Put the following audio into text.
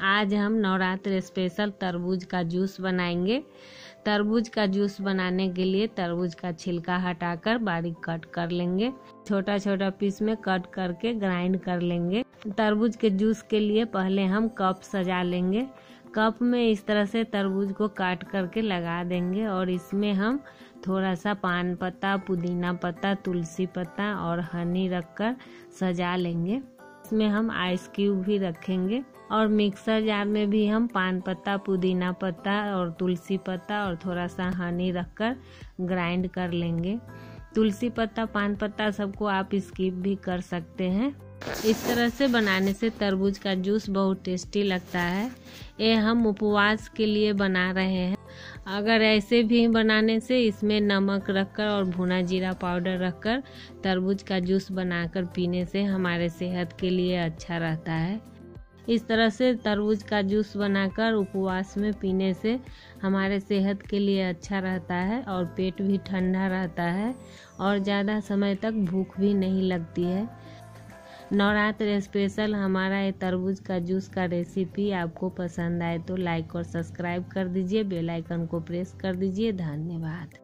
आज हम नवरात्र स्पेशल तरबूज का जूस बनाएँगे। तरबूज का जूस बनाने के लिए तरबूज का छिलका हटाकर बारीक कट कर लेंगे। छोटा छोटा पीस में कट करके ग्राइंड कर लेंगे। तरबूज के जूस के लिए पहले हम कप सजा लेंगे। कप में इस तरह से तरबूज को काट करके लगा देंगे और इसमें हम थोड़ा सा पान पत्ता, पुदीना पत्ता, तुलसी पत्ता और हनी रखकर सजा लेंगे। इसमें हम आइस क्यूब भी रखेंगे और मिक्सर जार में भी हम पान पत्ता, पुदीना पत्ता और तुलसी पत्ता और थोड़ा सा हनी रखकर ग्राइंड कर लेंगे। तुलसी पत्ता, पान पत्ता सबको आप स्किप भी कर सकते हैं। इस तरह से बनाने से तरबूज का जूस बहुत टेस्टी लगता है। ये हम उपवास के लिए बना रहे हैं। अगर ऐसे भी बनाने से इसमें नमक रखकर और भुना जीरा पाउडर रखकर तरबूज का जूस बनाकर पीने से हमारे सेहत के लिए अच्छा रहता है। इस तरह से तरबूज का जूस बनाकर उपवास में पीने से हमारे सेहत के लिए अच्छा रहता है और पेट भी ठंडा रहता है और ज़्यादा समय तक भूख भी नहीं लगती है। नवरात्र स्पेशल हमारा ये तरबूज का जूस का रेसिपी आपको पसंद आए तो लाइक और सब्सक्राइब कर दीजिए बेल आइकन को प्रेस कर दीजिए, धन्यवाद।